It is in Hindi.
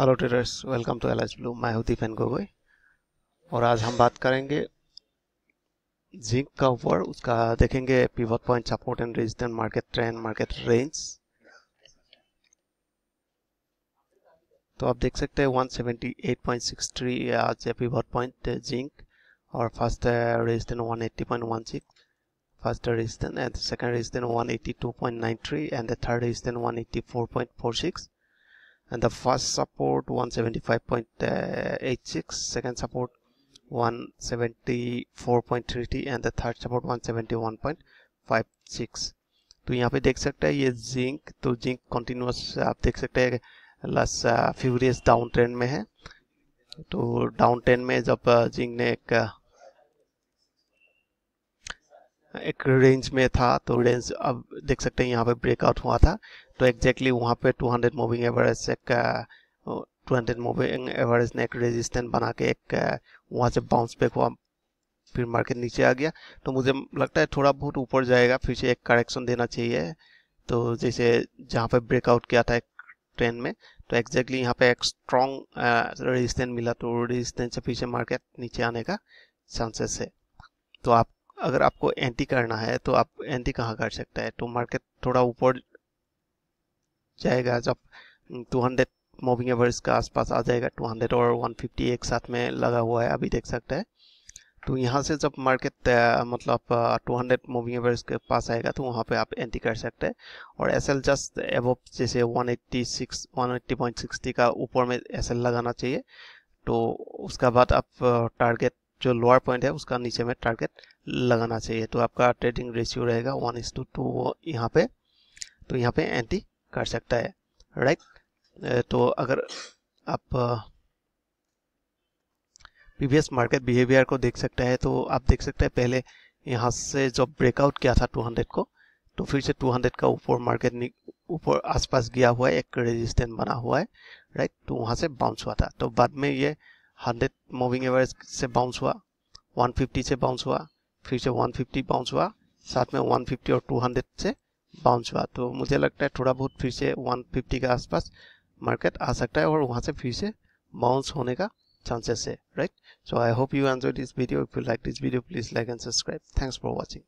Hello traders welcome to L H blue मैं हूँ दीपेन गोगोई। और आज हम बात करेंगे जिंक का ऊपर उसका देखेंगे pivot point support and resistance market trend market range तो आप देख सकते हैं 178.63 आज पिवट पॉइंट जिंक। और first resistance 180.16 first resistance the second resistance 182.93 and the third resistance 184.46 and the first support 175.86 second support 174.30 and the third support 171.56 तो यहाँ पे देख सकते हैं ये जिंक तो जिंक कंटिन्यूस आप देख सकते हैं लास्ट फ्यूरियस डाउन ट्रेंड में है। तो डाउन ट्रेंड में जब जिंक ने एक एक रेंज में था तो रेंज अब देख सकते हैं यहाँ पे ब्रेकआउट हुआ था। तो एग्जैक्टली वहाँ पे 200 मूविंग एवरेज एक 200 मूविंग एवरेज ने एक रेजिस्टेंस बना के एक वहाँ से बाउंस बैक हुआ, फिर मार्केट नीचे आ गया। तो मुझे लगता है थोड़ा बहुत ऊपर जाएगा, फिर से एक करेक्शन देना चाहिए। तो जैसे जहाँ पे ब्रेकआउट किया था एक ट्रेन में तो एग्जैक्टली यहाँ पे एक स्ट्रॉन्ग रेजिस्टेंस मिला तो रेजिस्टेंस से फिर से मार्केट नीचे आने का चांसेस है। तो आप अगर आपको एंटी करना है तो आप एंटी कहाँ कर सकते हैं? तो मार्केट थोड़ा ऊपर जाएगा, जब 200 मूविंग एवरेज का आसपास आ जाएगा 200 और 150 एक साथ में लगा हुआ है, अभी देख सकते हैं। तो यहाँ से जब मार्केट मतलब 200 मूविंग एवरेज के पास आएगा तो वहाँ पे आप एंटी कर सकते हैं। और एस एल जस्ट एवो जैसे 186 180.60 का ऊपर में एस एल लगाना चाहिए। तो उसका बाद आप टारगेट जो लोअर पॉइंट है, उसका नीचे में टारगेट लगाना चाहिए। तो आपका ट्रेडिंग रेशियो रहेगा one is to two two पे तो यहाँ पे एंटी कर सकता है। राइट तो अगर आप प्रीवियस मार्केट बिहेवियर को देख सकते हैं तो आप देख सकते हैं पहले यहाँ से जब ब्रेकआउट किया था 200 को तो फिर से 200 का ऊपर मार्केट ऊपर आसपास गया हुआ है, एक रेजिस्टेंस बना हुआ है। राइट तो वहाँ से बाउंस हुआ था। तो बाद में ये हंड्रेड मूविंग एवरेज से बाउंस हुआ 150 से बाउंस हुआ, फिर से 150 बाउंस हुआ, साथ में 150 और 200 से बाउंस हुआ। तो मुझे लगता है थोड़ा बहुत फिर से 150 के आसपास मार्केट आ सकता है और वहाँ से फिर से बाउंस होने का चांसेस है right so I hope you enjoy this video if you like this video please like and subscribe thanks for watching